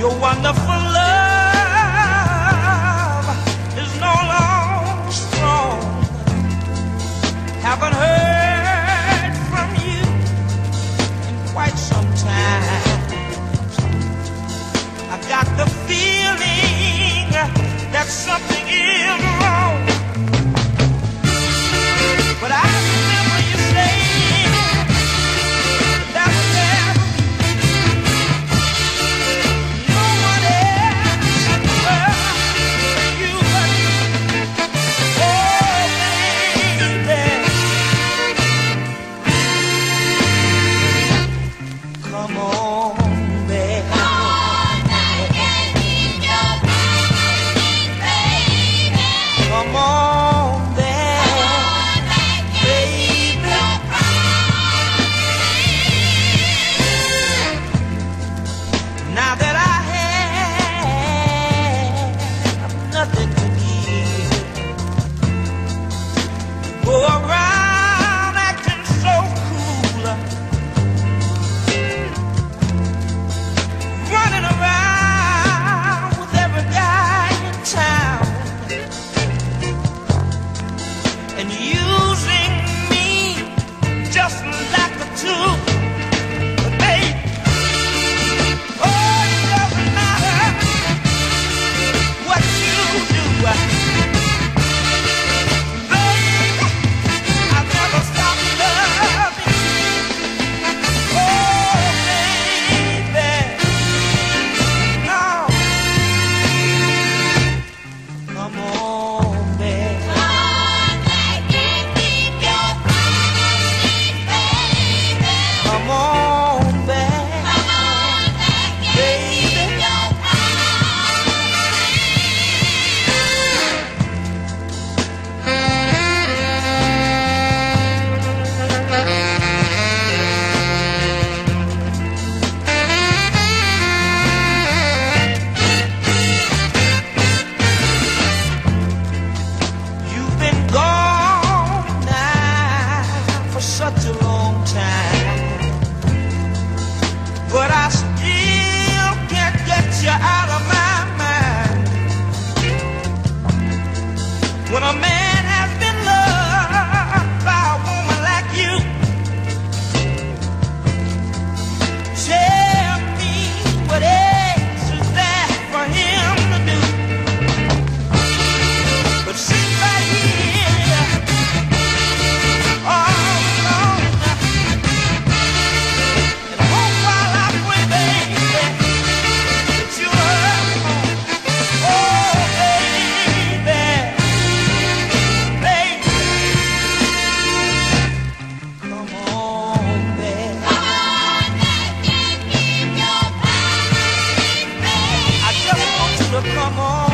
Your wonderful love is no longer strong. Haven't heard from you in quite some time. I got the feeling that something is a long time, but I. come on.